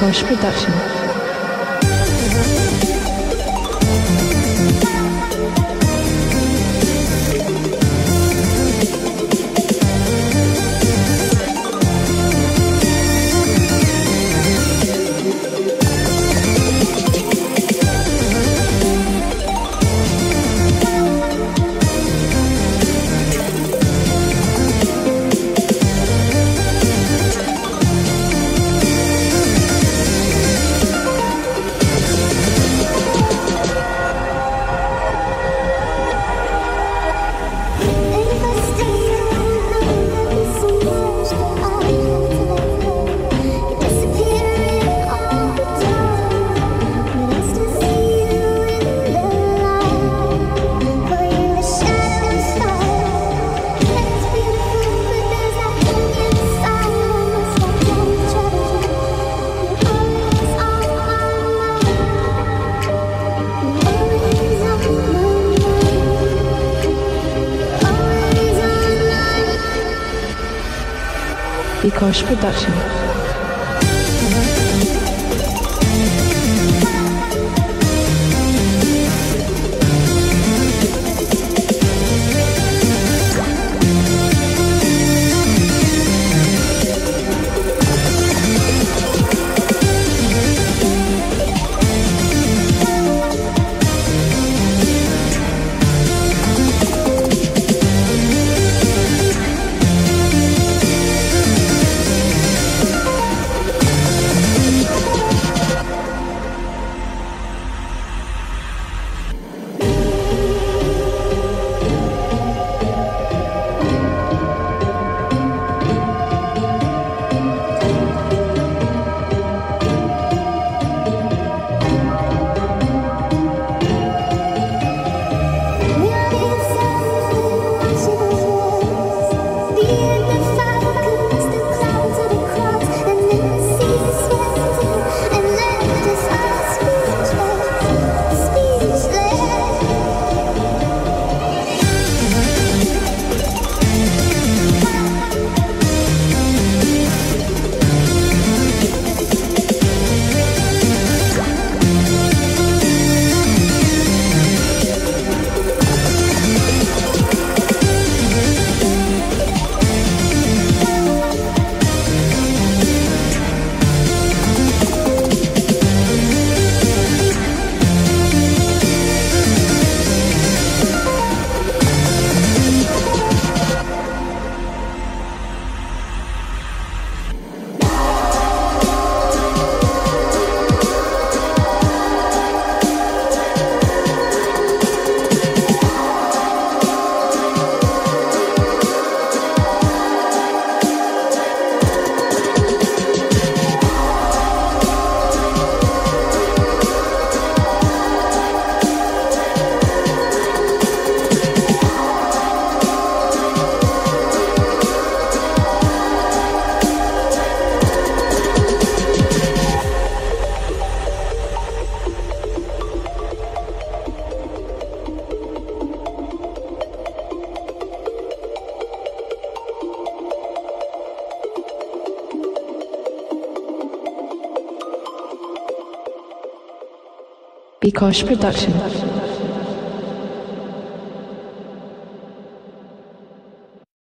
Mikosh Production. Mikosh Production. Bikosh Production.